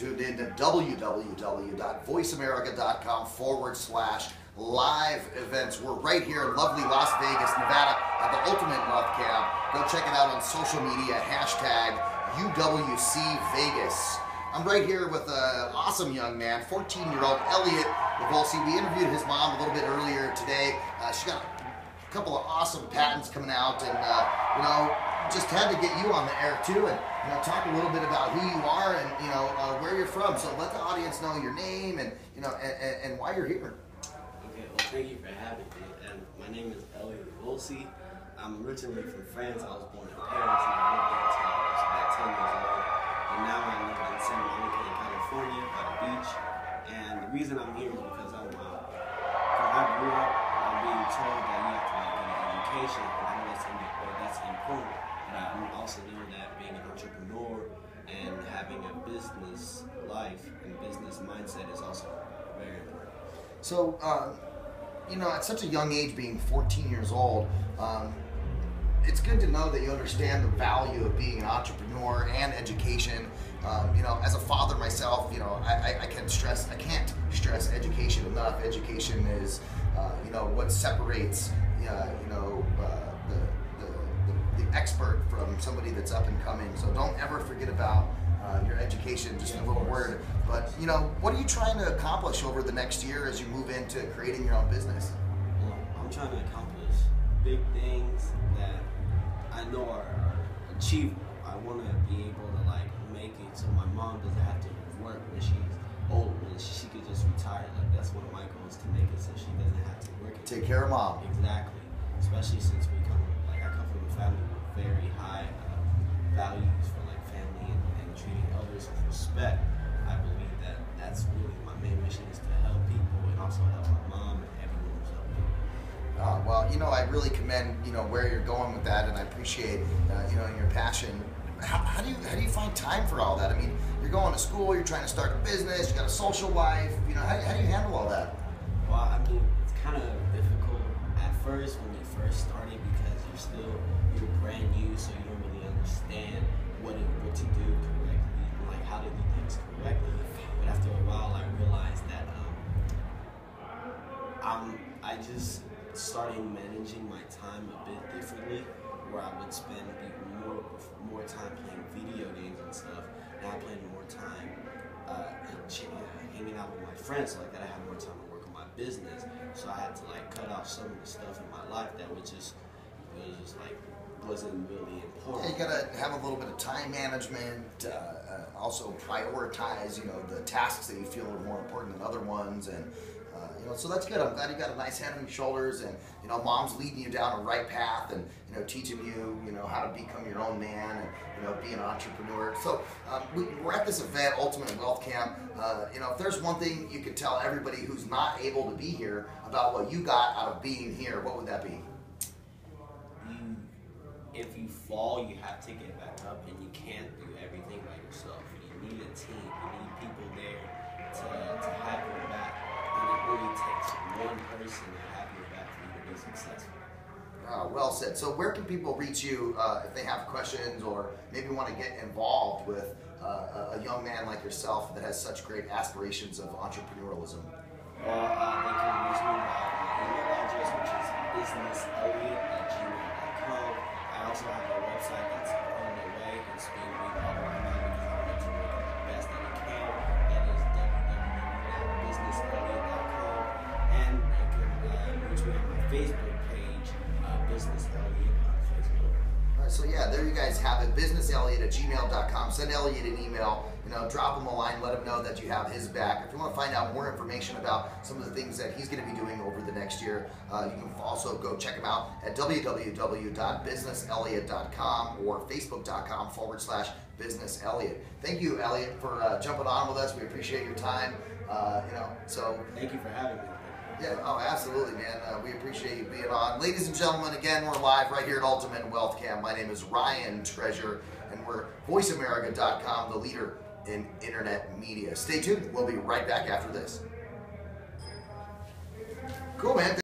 tuned in to www.voiceamerica.com forward slash live events. We're right here in lovely Las Vegas, Nevada at the Ultimate Wealth Camp. Go check it out on social media, hashtag UWC Vegas. I'm right here with an awesome young man, 14-year-old Eliott Revolsi. We interviewed his mom a little bit earlier today. Uh, she got a couple of awesome patents coming out, and uh, you know, just had to get you on the air too, and you know, talk a little bit about who you are and you know uh, where you're from. So let the audience know your name and you know and, and, why you're here. Okay, well, thank you for having me. And my name is Eliott Volsi. I'm originally from France. I was born in Paris, and I lived there until I was about 10 years old. And now I live in Santa Monica, California, by the beach. And the reason I'm here is because I'm, uh, I grew up being told that you have to like, get an education, and I know that's, also that being an entrepreneur and having a business life and business mindset is also very important. So, um, you know, at such a young age, being 14 years old, um, it's good to know that you understand the value of being an entrepreneur and education. Um, you know, as a father myself, you know, I, I, I can stress, I can't stress education enough. Education is, uh, you know, what separates, uh, you know, uh, expert from somebody that's up and coming. So don't ever forget about uh, your education, just a little word. But, you know, what are you trying to accomplish over the next year as you move into creating your own business? Well, I'm trying to accomplish big things that I know are, achievable. I want to be able to like make it so my mom doesn't have to work when she's old, when she, could just retire. Like that's one of my goals to make it so she doesn't have to work. Take care of mom. Exactly, especially since we come like I come from a family very high uh, values for like family and, and treating others with respect. I believe that that's really my main mission is to help people and also help my mom and everyone who's helping. Uh, well, you know, I really commend you know where you're going with that, and I appreciate uh, you know your passion. How, how do you how do you find time for all that? I mean, you're going to school, you're trying to start a business, you got a social life. You know, how, how do you handle all that? Well, I mean, it's kind of difficult at first when you first started because still you're brand new, so you don't really understand what it, what to do correctly, like how to do things correctly. But after a while, I realized that um, I'm I just started managing my time a bit differently, where I would spend more more time playing video games and stuff. Now I'm playing more time uh, ch- hanging out with my friends so like that. I have more time to work on my business, so I had to like cut off some of the stuff in my life that would just was like wasn't really Yeah, important. you gotta have a little bit of time management. Uh, uh, also prioritize, you know, the tasks that you feel are more important than other ones, and uh, you know, so that's good. I'm glad you got a nice head on your shoulders, and you know, mom's leading you down a right path, and you know, teaching you, you know, how to become your own man, and you know, be an entrepreneur. So um, we, we're at this event, Ultimate Wealth Camp. Uh, you know, if there's one thing you could tell everybody who's not able to be here about what you got out of being here, what would that be? If you fall you have to get back up and you can't do everything by yourself. You need a team. You need people there to, to have your back. And it only takes one person to have your back for you to be successful. Uh, well said. So, where can people reach you uh, if they have questions or maybe want to get involved with uh, a- a young man like yourself that has such great aspirations of entrepreneurialism? well uh, they can reach me by my email address which is businesselliot at gmail.com I also have a website that's on the way. It's being remodeled right now because I want to make the best that it can. That is www.businesselliot.com and you can uh, reach me on my Facebook page uh, Business Elliot right, so yeah, there you guys have it. BusinessElliot at gmail.com. Send Eliott an email. You know, drop him a line. Let him know that you have his back. If you want to find out more information about some of the things that he's going to be doing over the next year, uh, you can also go check him out at www.businesselliot.com or facebook.com forward slash business Elliot. Thank you, Eliott, for uh, jumping on with us. We appreciate your time. Uh, you know, so thank you for having me yeah, oh, absolutely, man. Uh, we appreciate you being on. Ladies and gentlemen, again, we're live right here at Ultimate Wealth Camp. My name is Ryan Treasure, and we're VoiceAmerica.com, the leader in internet media. Stay tuned. We'll be right back after this. Cool, man.